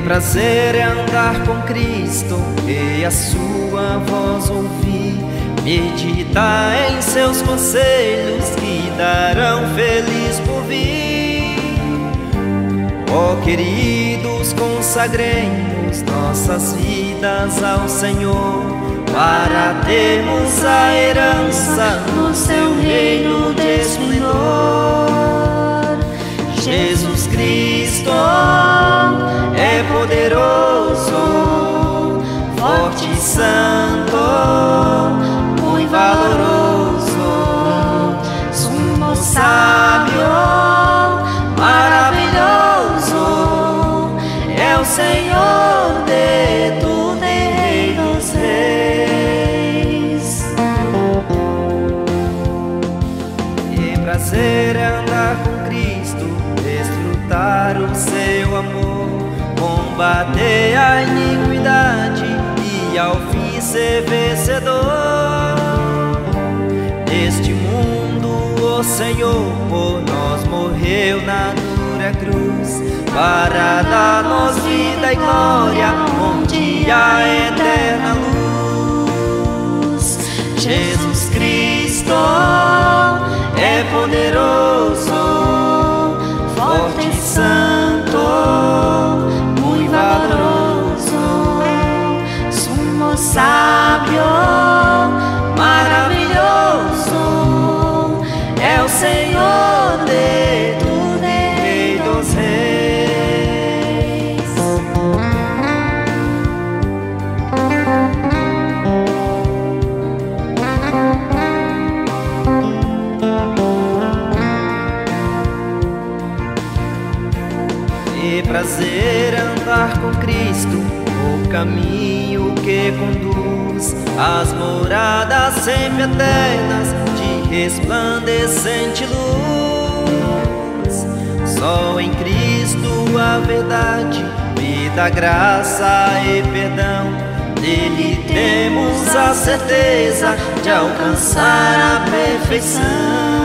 prazer é andar com Cristo e a sua voz ouvir. Meditar em seus conselhos que darão feliz por vir. Oh, queridos, consagremos nossas vidas ao Senhor para termos a herança no seu reino de esplendor. Jesus santo, muito valoroso, sumo sábio, maravilhoso, é o Senhor de tudo Rei dos Reis. E prazer é andar com Cristo, desfrutar o seu amor, combater a iniquidade ao fim ser vencedor. Neste mundo, o Senhor por nós morreu na dura cruz, para dar-nos vida e glória, um dia eterna luz. Jesus Cristo é poderoso, forte e santo, sábio, maravilhoso, é o Senhor de tudo Rei dos Reis. E prazer andar com Cristo, caminho que conduz às moradas sempre eternas de resplandecente luz. Só em Cristo a verdade, vida, graça e perdão. Nele temos a certeza de alcançar a perfeição.